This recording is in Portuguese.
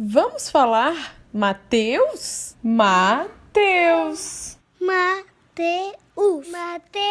Vamos falar Mateus? Mateus. Mateus. Mateus.